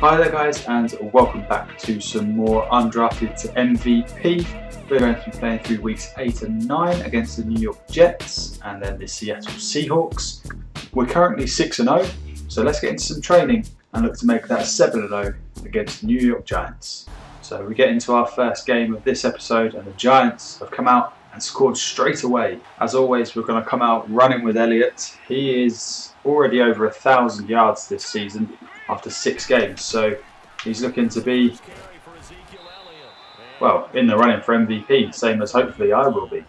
Hi there guys and welcome back to some more undrafted to MVP. We're going to be playing through weeks 8 and 9 against the New York Jets and then the Seattle Seahawks. We're currently 6 and 0, so let's get into some training and look to make that 7 and 0 against the New York Giants. So we get into our first game of this episode and the Giants have come out and scored straight away. As always, we're going to come out running with Elliott. He is already over a thousand yards this season after six games, so he's looking to be, well, in the running for MVP, same as hopefully I will be.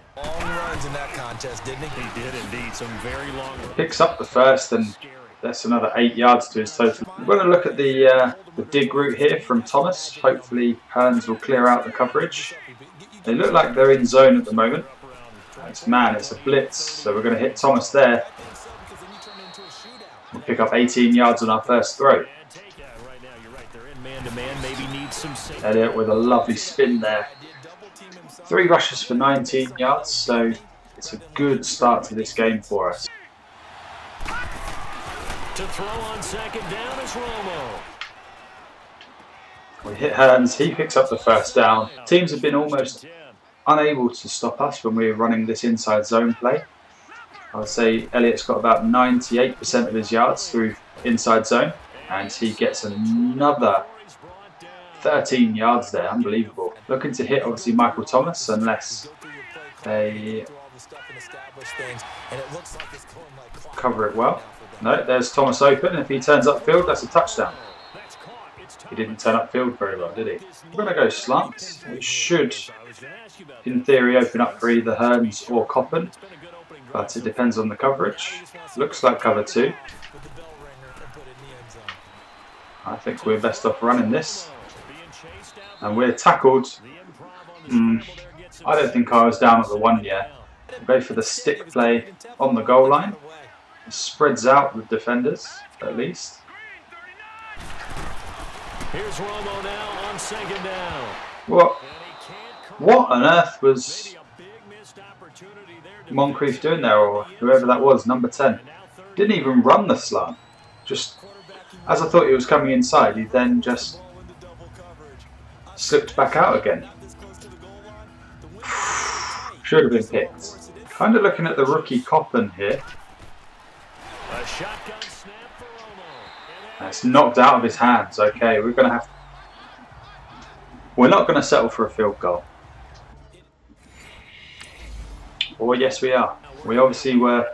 Contest, he? he? did indeed. Some very long. Picks up the first, and that's another eight yards to his total. We're going to look at the uh, the dig route here from Thomas. Hopefully, Hurns will clear out the coverage. They look like they're in zone at the moment. It's man, it's a blitz, so we're going to hit Thomas there. We'll pick up 18 yards on our first throw. Elliott with a lovely spin there. Three rushes for 19 yards, so it's a good start to this game for us. To throw on second down is Romo. We hit Hurns, he picks up the first down. Teams have been almost unable to stop us when we are running this inside zone play. I would say Elliott's got about 98% of his yards through inside zone and he gets another 13 yards there, unbelievable. Looking to hit obviously Michael Thomas unless they cover it well. No, there's Thomas open. If he turns upfield, that's a touchdown. He didn't turn upfield very well, did he? We're going to go slant. It should, in theory, open up for either Hurns or Coppin, but it depends on the coverage. Looks like cover two. I think we're best off running this. And we're tackled. Mm, I don't think I was down at the one yet. We'll go for the stick play on the goal line. It spreads out the defenders, at least. Here's Romo now on second down. What? What on earth was Moncrief doing there, or whoever that was, number 10? Didn't even run the slant. Just, as I thought he was coming inside, he then just slipped back out again. Should have been picked. Kind of looking at the rookie Coppin here. It's knocked out of his hands. Okay, we're going to have... We're not going to settle for a field goal. Or yes, we are. We obviously were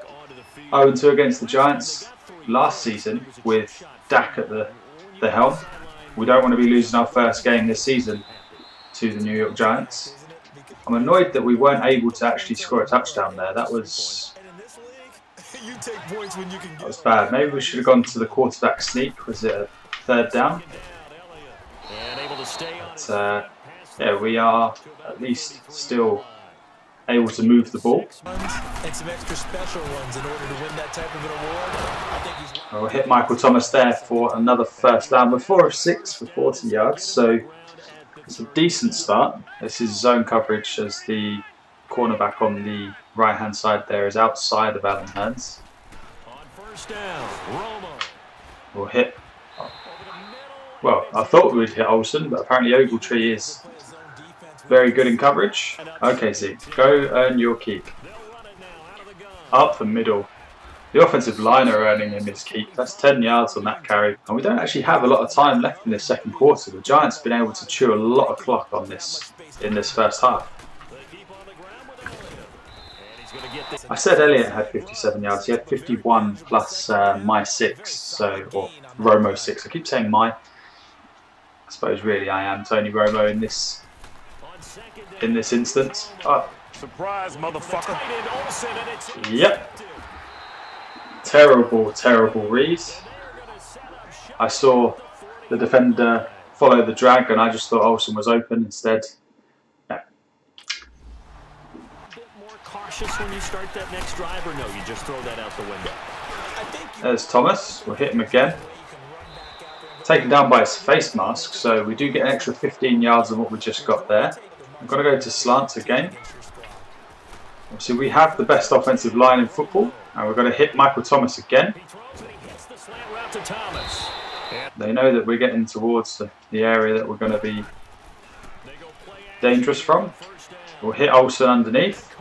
0-2 against the Giants last season with Dak at the, the helm. We don't want to be losing our first game this season to the New York Giants. I'm annoyed that we weren't able to actually score a touchdown there. That was that was bad. Maybe we should have gone to the quarterback sneak. Was it a third down? But, uh, yeah, we are at least still able to move the ball. We'll hit Michael Thomas there for another first down. We're 4 of 6 for 40 yards, so it's a decent start. This is zone coverage as the cornerback on the right hand side there is outside of Allen Hurns. We'll hit. Well, I thought we would hit Olsen, but apparently Ogletree is very good in coverage. Okay, Zeke, go earn your keep. Up the middle. The offensive line are earning him his keep. That's 10 yards on that carry. And we don't actually have a lot of time left in this second quarter. The Giants have been able to chew a lot of clock on this in this first half. I said Elliott had 57 yards. He had 51 plus uh, my 6, so or Romo 6. I keep saying my. I suppose really I am Tony Romo in this in this instance. Oh. Surprise, motherfucker. Yep. Terrible, terrible read. I saw the defender follow the drag and I just thought Olsen was open instead. Yeah. Cautious when you start that next drive or no, you just throw that out the window. There's Thomas. We'll hit him again. Taken down by his face mask, so we do get an extra 15 yards on what we just got there. I'm going to go to slants again. Obviously, we have the best offensive line in football, and we're going to hit Michael Thomas again. They know that we're getting towards the, the area that we're going to be dangerous from. We'll hit Olsen underneath.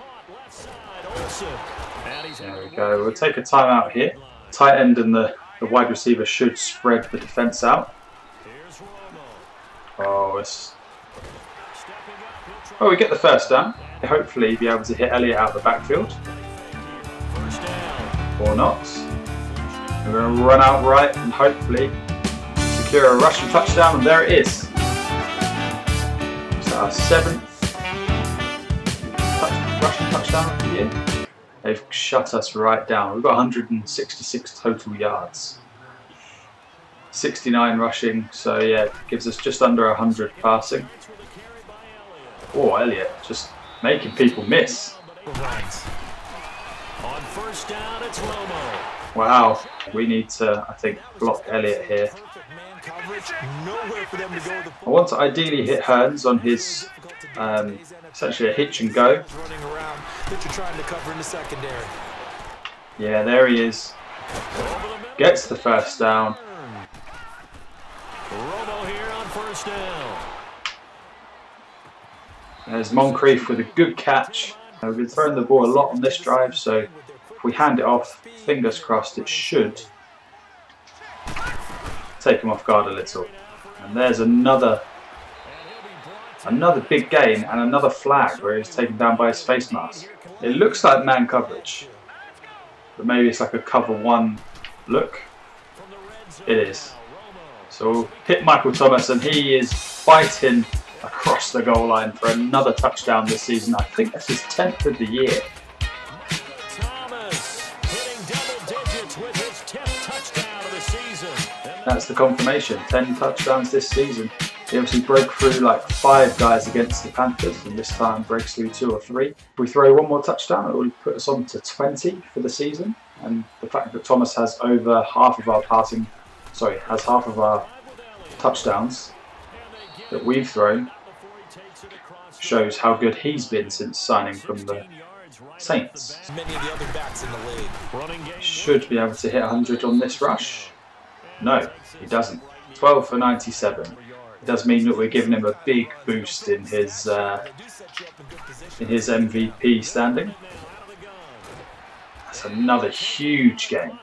There we go. We'll take a timeout here. Tight end and the, the wide receiver should spread the defence out. Oh, it's... Oh, we get the first down. Hopefully be able to hit Elliott out of the backfield. Or not. We're going to run out right and hopefully secure a rushing touchdown, and there it is. So our seventh touch, rushing touchdown of the year. They've shut us right down. We've got 166 total yards. 69 rushing, so yeah, gives us just under 100 passing. Oh, Elliott, just making people miss. Wow, we need to, I think, block Elliott here. I want to ideally hit Hurns on his um, essentially a hitch and go. Yeah, there he is. Gets the first down. There's Moncrief with a good catch. Uh, we've been throwing the ball a lot on this drive, so if we hand it off, fingers crossed, it should take him off guard a little. And there's another another big gain and another flag where he's taken down by his face mask. It looks like man coverage, but maybe it's like a cover one look. It is. So hit Michael Thomas and he is fighting across the goal line for another touchdown this season. I think that's his 10th of the year. That's the confirmation. 10 touchdowns this season. He obviously broke through like five guys against the Panthers, and this time breaks through two or three. If we throw one more touchdown, it will put us on to 20 for the season. And the fact that Thomas has over half of our passing, sorry, has half of our touchdowns that we've thrown shows how good he's been since signing from the Saints. Should be able to hit 100 on this rush. No, he doesn't. 12 for 97. It does mean that we're giving him a big boost in his uh, in his MVP standing. That's another huge game.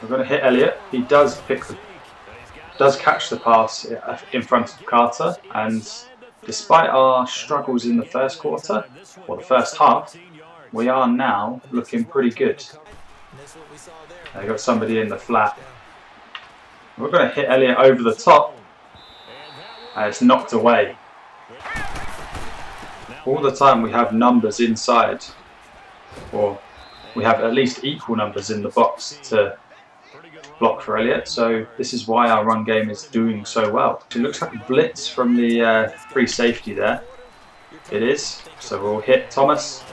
We're going to hit Elliott. He does pick the, does catch the pass in front of Carter, and despite our struggles in the first quarter or the first half, we are now looking pretty good. They got somebody in the flat. We're going to hit Elliott over the top. And it's knocked away. All the time we have numbers inside. Or we have at least equal numbers in the box to block for Elliott. So this is why our run game is doing so well. It looks like a blitz from the uh, free safety there. It is. So we'll hit Thomas.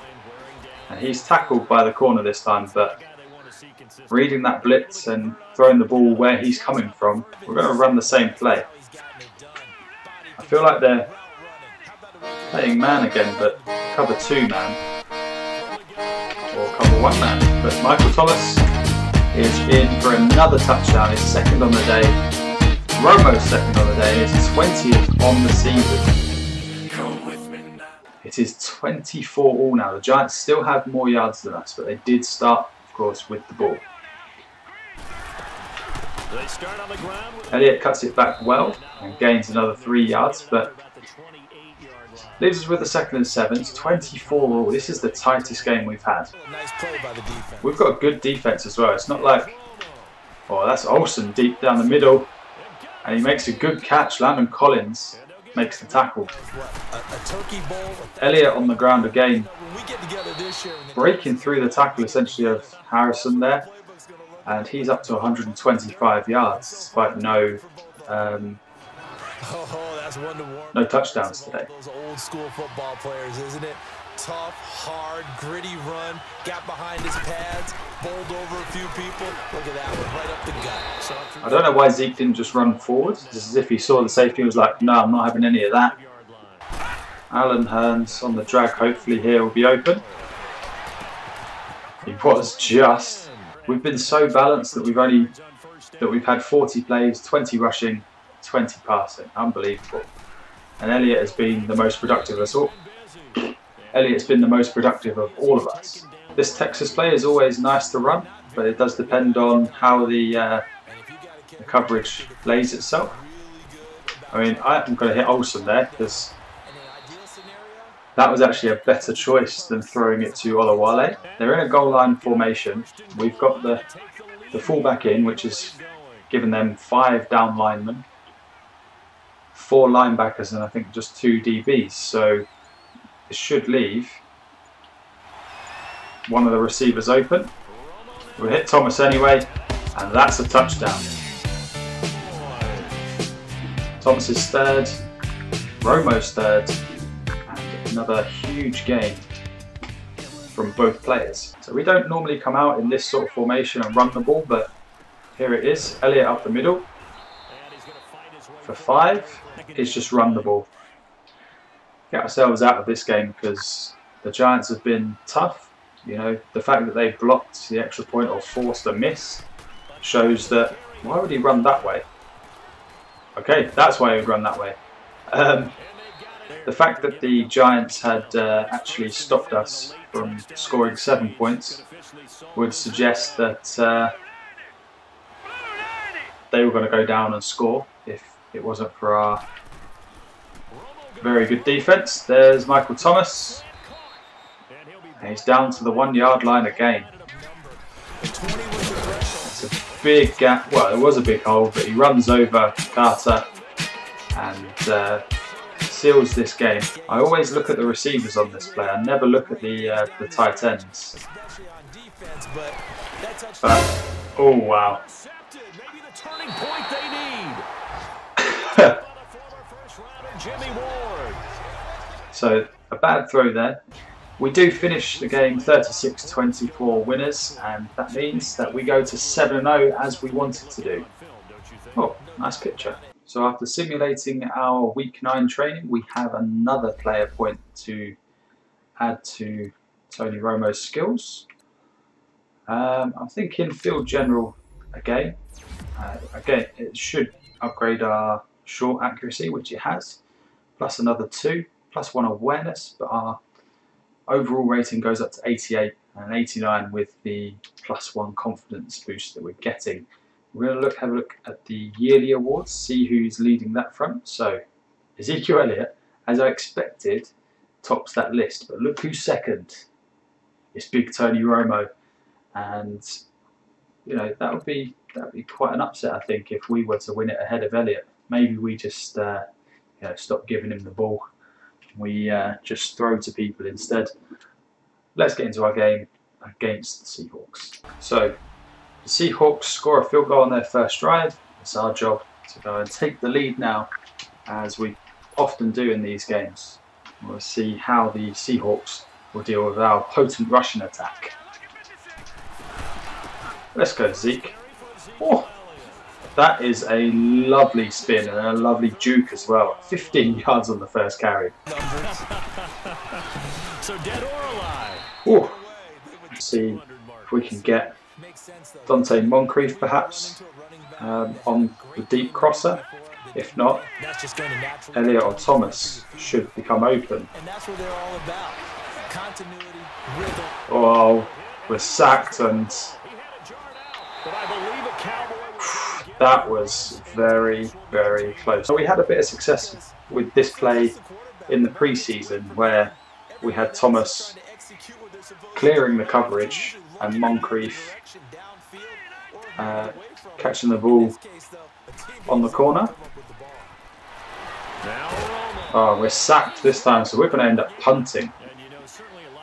And he's tackled by the corner this time, but reading that blitz and throwing the ball where he's coming from, we're going to run the same play. I feel like they're playing man again, but cover two man. Or cover one man. But Michael Thomas is in for another touchdown. His second on the day. Romo's second on the day. His 20th on the season. It is 24 all now. The Giants still have more yards than us, but they did start, of course, with the ball. Elliott cuts it back well and gains another three yards, but leaves us with a second and seven. It's 24 all. This is the tightest game we've had. We've got a good defense as well. It's not like, oh, that's Olsen deep down the middle, and he makes a good catch. Landon Collins makes the tackle. Elliott on the ground again, breaking through the tackle essentially of Harrison there, and he's up to 125 yards despite no um, no touchdowns today. Those old school football players, isn't it? Tough, hard, gritty run, got behind his pads, bowled over a few people. Look at that one, right up the gut. I don't know why Zeke didn't just run forward. It's as if he saw the safety and was like, no, I'm not having any of that. Allen Hurns on the drag, hopefully here will be open. He was just. we've been so balanced that we've only that we've had 40 plays, 20 rushing, 20 passing. Unbelievable. And Elliott has been the most productive of us all. Elliott's been the most productive of all of us. This Texas play is always nice to run, but it does depend on how the, uh, the coverage lays itself. I mean, I'm going to hit Olsen there because that was actually a better choice than throwing it to Olawale. They're in a goal line formation. We've got the, the fullback in, which is given them five down linemen, four linebackers, and I think just two DBs. So it should leave one of the receivers open. We'll hit Thomas anyway, and that's a touchdown. Thomas is third, Romo's third, another huge game from both players. So we don't normally come out in this sort of formation and run the ball, but here it is, Elliott up the middle for five. It's just run the ball. Get ourselves out of this game because the Giants have been tough. You know, the fact that they blocked the extra point or forced a miss shows that why would he run that way? Okay, that's why he would run that way. Um, the fact that the Giants had uh, actually stopped us from scoring seven points would suggest that uh, they were going to go down and score if it wasn't for our very good defence. There's Michael Thomas. And he's down to the one yard line again. It's a big gap. Well, it was a big hole, but he runs over Carter and uh, seals this game. I always look at the receivers on this play. I never look at the uh, the tight ends. But, oh wow. so a bad throw there. We do finish the game 36-24 winners, and that means that we go to 7-0 as we wanted to do. Oh, nice picture. So after simulating our week 9 training, we have another player point to add to Tony Romo's skills. Um, I'm thinking field general again. Uh, again, it should upgrade our short accuracy, which it has, plus another 2, plus 1 awareness, but our overall rating goes up to 88 and 89 with the plus 1 confidence boost that we're getting. We're going to look, have a look at the yearly awards, see who's leading that front. So, Ezekiel Elliott, as I expected, tops that list. But look who's second. It's Big Tony Romo. And, you know, that would be that would be quite an upset, I think, if we were to win it ahead of Elliott. Maybe we just, uh, you know, stop giving him the ball. We uh, just throw to people instead. Let's get into our game against the Seahawks. So, the Seahawks score a field goal on their first drive. It's our job to go and take the lead now, as we often do in these games. We'll see how the Seahawks will deal with our potent rushing attack. Let's go, Zeke. Oh, that is a lovely spin and a lovely juke as well. 15 yards on the first carry. so dead or alive. Oh, see if we can get Donte Moncrief perhaps um, on the deep crosser. If not, Elliott or Thomas should become open. Oh, we're sacked and that was very, very close. So we had a bit of success with this play in the preseason where we had Thomas clearing the coverage and Moncrief uh, catching the ball on the corner. Oh, we're sacked this time, so we're going to end up punting.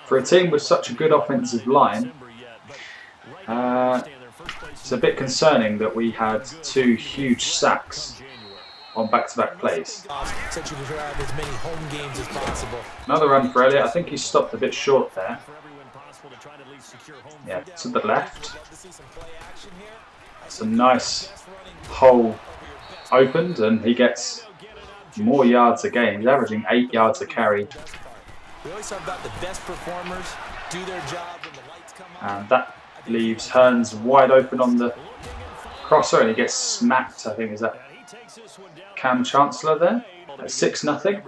For a team with such a good offensive line, uh, it's a bit concerning that we had two huge sacks on back-to-back -back plays. Another run for Elliott. I think he stopped a bit short there. Yeah, to the left. Some nice hole opened and he gets more yards a game. He's averaging eight yards a carry. And that leaves Hurns wide open on the crosser and he gets smacked, I think, is that Kam Chancellor there? At 6 nothing.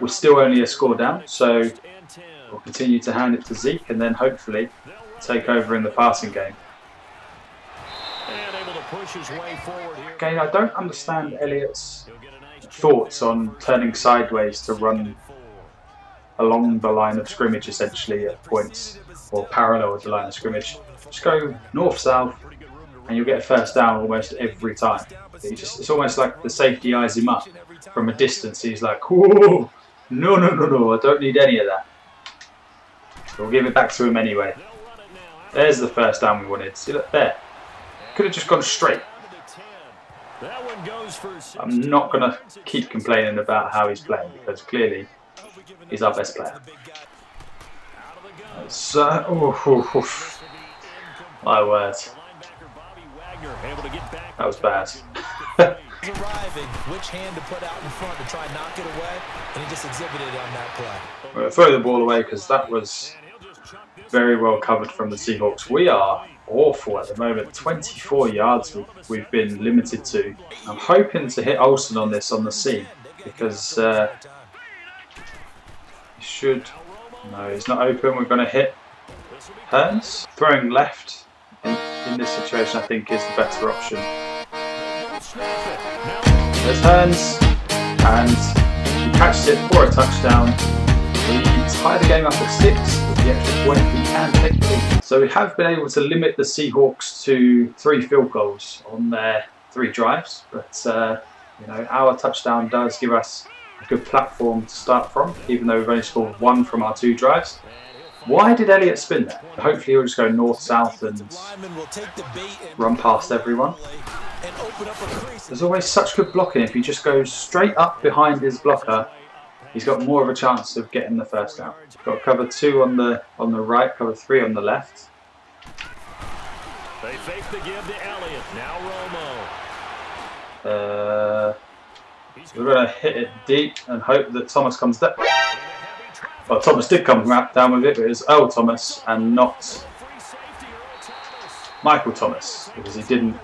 We're still only a score down, so we'll continue to hand it to Zeke and then hopefully take over in the passing game. Again, I don't understand Elliott's thoughts on turning sideways to run along the line of scrimmage essentially at points or parallel with the line of scrimmage. Just go north-south and you'll get a first down almost every time. Just, it's almost like the safety eyes him up from a distance. He's like, whoa, no, no, no, no, I don't need any of that. We'll give it back to him anyway. There's the first down we wanted. See, look there. Could have just gone straight. I'm not going to keep complaining about how he's playing because clearly he's our best player. So, oh, oh, oh. my words. That was bad. arriving, which hand to put out in front to try and knock it away, and he just exhibited on that play. We're going to throw the ball away because that was very well covered from the Seahawks. We are awful at the moment. 24 yards we've been limited to. I'm hoping to hit Olsen on this on the seam because uh, he should. No, he's not open. We're going to hit Hurns. Throwing left in, in this situation, I think, is the better option. There's Hurns, and he catches it for a touchdown. We tie the game up at six the extra point we can take. So we have been able to limit the Seahawks to three field goals on their three drives, but uh, you know our touchdown does give us a good platform to start from, even though we've only scored one from our two drives. Why did Elliott spin there? Hopefully he'll just go north-south and run past everyone. There's always such good blocking. If he just goes straight up behind his blocker, he's got more of a chance of getting the first down. Got cover two on the on the right, cover three on the left. They fake the give to Elliott. Now Romo. Uh, we're going to hit it deep and hope that Thomas comes down. Well, Thomas did come down with it, but it was Earl Thomas and not Michael Thomas because he didn't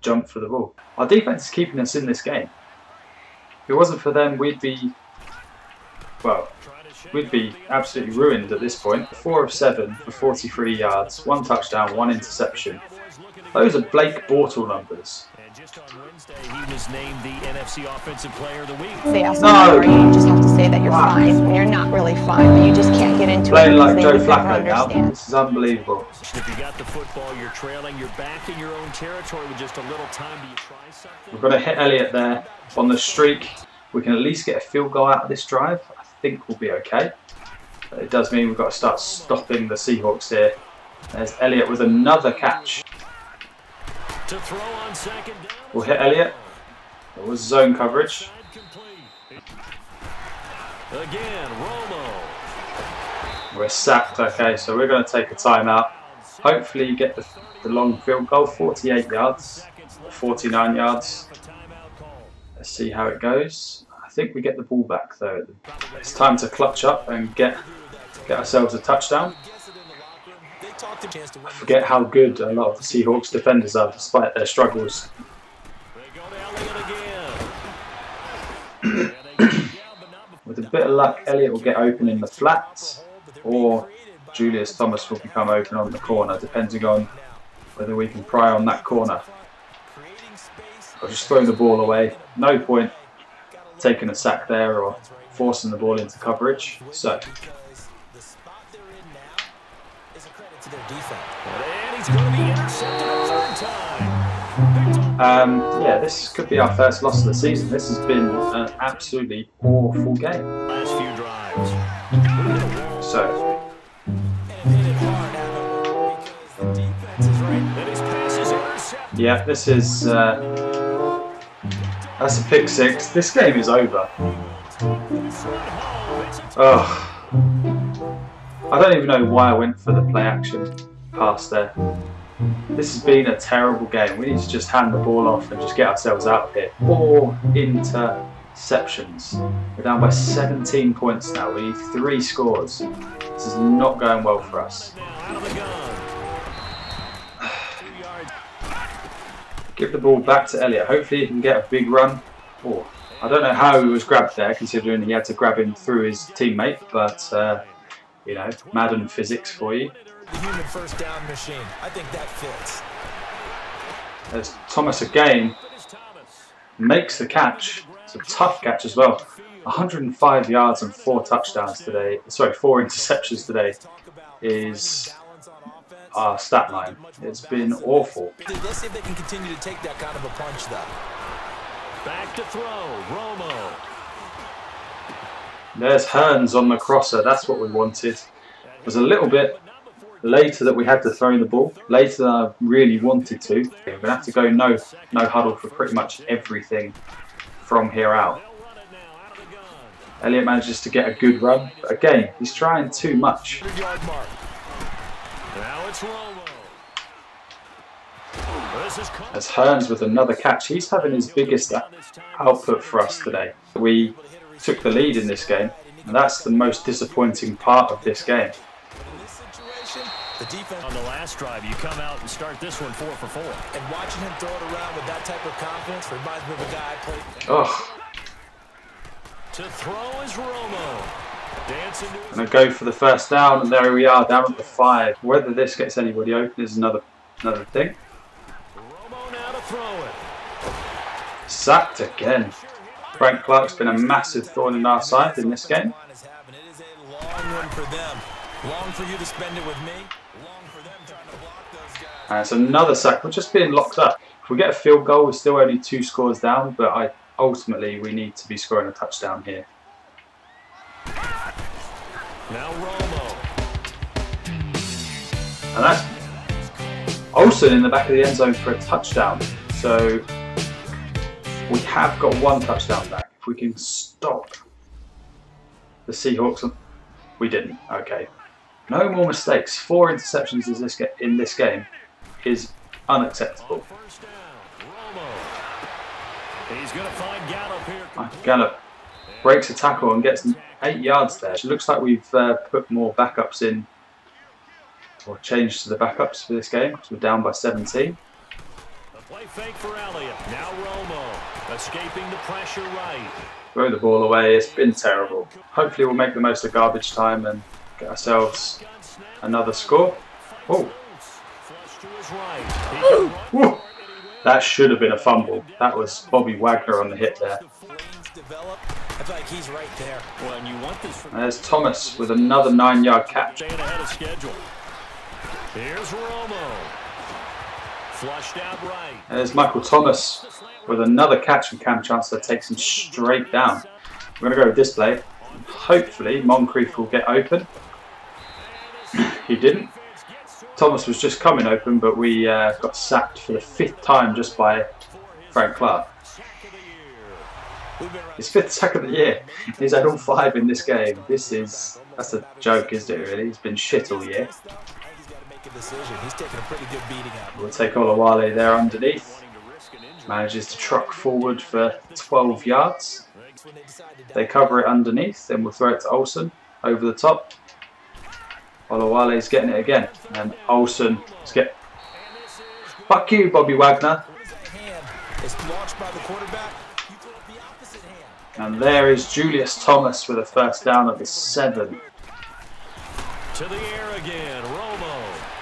jump for the ball. Our defense is keeping us in this game. It wasn't for them, we'd be, well, we'd be absolutely ruined at this point. Four of seven for 43 yards, one touchdown, one interception. Those are Blake Bortle numbers. Just on Wednesday, he was named the NFC Offensive Player of the Week. They ask no. you, you just have to say that you're wow. fine when you're not really fine, but you just can't get into Playing it. Playing like Joe Flacco now. This is unbelievable. If you got the football, you're trailing, you're back in your own territory with just a little time. Do you try something? We've got to hit Elliott there on the streak. We can at least get a field goal out of this drive. I think we'll be okay. But it does mean we've got to start stopping the Seahawks here. There's Elliott with another catch. We'll hit Elliott. It was zone coverage. Again, Romo. We're sacked, okay, so we're going to take a timeout. Hopefully get the, the long field goal, 48 yards, 49 yards. Let's see how it goes. I think we get the ball back though. It's time to clutch up and get get ourselves a touchdown. I forget how good a lot of the Seahawks defenders are despite their struggles. With a bit of luck, Elliott will get open in the flats, or Julius Thomas will become open on the corner, depending on whether we can pry on that corner. I'll just throw the ball away. No point taking a sack there or forcing the ball into coverage. So their defense. And he's going to be intercepted a third time. Um, yeah, this could be our first loss of the season. This has been an absolutely awful game. Last few drives. So. Yeah, this is. Uh, that's a pick six. This game is over. Oh. I don't even know why I went for the play action pass there. This has been a terrible game. We need to just hand the ball off and just get ourselves out of here. Four interceptions. We're down by 17 points now. We need three scores. This is not going well for us. Give the ball back to Elliott. Hopefully he can get a big run. Oh, I don't know how he was grabbed there, considering he had to grab him through his teammate. But uh, you know, Madden physics for you. The human first down machine. I think that fits. There's Thomas again makes the catch. It's a tough catch as well. 105 yards and four touchdowns today. Sorry, four interceptions today is balance on offense. our stat line. It's been awful. Let's see if they can continue to take that kind of a punch, though. Back to throw. Romo. There's Hurns on the crosser. That's what we wanted. It was a little bit later that we had to throw in the ball. Later than I really wanted to. We're gonna have to go no no huddle for pretty much everything from here out. Elliott manages to get a good run. But again, he's trying too much. 100 yard mark. Now it's Romo. This is caught. As Hurns with another catch, he's having his biggest output for us today. We took the lead in this game, and that's the most disappointing part of this game. In the defense On the last drive, you come out and start this one four for four. and watching him throw it around with that type of confidence reminds me of a guy I played. Ugh, To throw is Romo. Dancing to go for the first down, and there we are, down at the five. Whether this gets anybody open is another another thing. Romo now to throw it. Sacked again. Frank Clark's been a massive thorn in our side in this game. Line is having. It is a long one for them. Long for you to spend it with me. Long for them trying to block those guys. And it's another sack. We're just being locked up. If we get a field goal, we're still only two scores down, but I ultimately we need to be scoring a touchdown here. Now Romo. And that's Olsen in the back of the end zone for a touchdown. So we have got one touchdown back. If we can stop the Seahawks, we didn't. Okay, no more mistakes. Four interceptions in this game is unacceptable. He's going to find Gallup Gallup breaks a tackle and gets eight yards there. It looks like we've uh, put more backups in or changed to the backups for this game. So we're down by 17. A play fake for Elliott. Now Romo. Escaping the pressure right. throw the ball away. It's been terrible. Hopefully, we'll make the most of garbage time and get ourselves another score. Oh, Flush to his right. He can run. whew. that should have been a fumble. That was Bobby Wagner on the hit there. The flames develop. I feel like he's right there. Well, and you want this from There's Thomas with another nine-yard catch. staying ahead of schedule. Here's Romo. Flushed out right. There's Michael Thomas with another catch from Kam Chancellor takes him straight down. We're going to go with this play. Hopefully, Moncrief will get open. he didn't. Thomas was just coming open, but we uh, got sacked for the fifth time just by Frank Clark. We've been right His fifth sack of the year. He's had all five in this game. This is that's a joke, isn't it? Really, he's been shit all year. I think he's got to make a decision. He's taking a pretty good beating out. We'll take Olawale there underneath. Manages to truck forward for 12 yards. They cover it underneath, then we'll throw it to Olsen over the top. Olawale's getting it again, and Olsen is get. Fuck you, Bobby Wagner. And there is Julius Thomas with a first down at the seven. To the air again. Romo.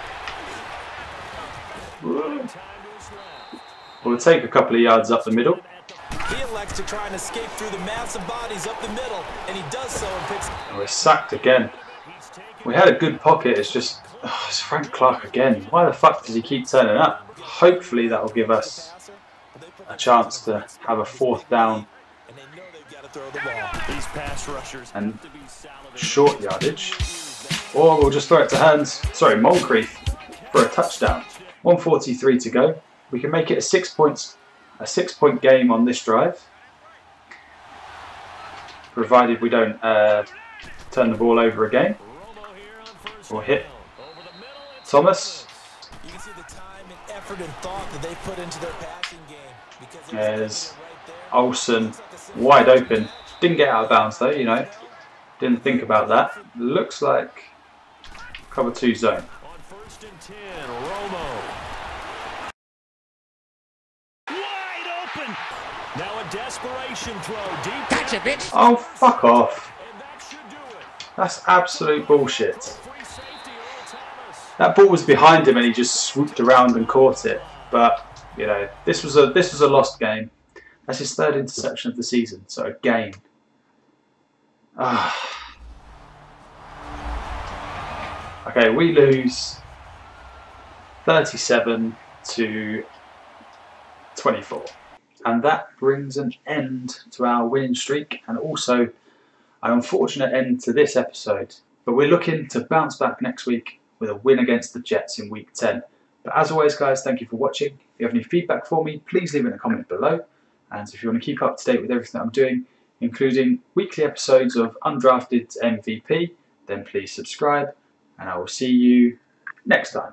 Time to his left. We'll take a couple of yards up the middle. He elects to try and escape through the massive bodies up the middle, and he does so and picks. And we're sacked again. We had a good pocket, it's just. oh, it's Frank Clark again. Why the fuck does he keep turning up? Hopefully that will give us a chance to have a fourth down And they know they've got to throw the ball. These pass rushers And have to be salivating. short yardage. Or we'll just throw it to Hurns, sorry, Moncrief for a touchdown. 143 to go. We can make it a six points, a six point game on this drive, provided we don't uh, turn the ball over again or hit Thomas. There's Olsen wide open. Didn't get out of bounds though, you know. Didn't think about that. Looks like cover two zone. On first and 10, Romo. Wide open. Now desperation throw deep. That's a bit. Oh, fuck off. And that should do it. That's absolute bullshit. Free safety, Earl Thomas. That ball was behind him and he just swooped around and caught it. But, you know, this was a this was a lost game. That's his third interception of the season, so a gain. Ah. Okay, we lose 37 to 24. And that brings an end to our winning streak and also an unfortunate end to this episode. But we're looking to bounce back next week with a win against the Jets in week 10. But as always, guys, thank you for watching. If you have any feedback for me, please leave it in a comment below. And if you want to keep up to date with everything that I'm doing, including weekly episodes of Undrafted MVP, then please subscribe. And I will see you next time.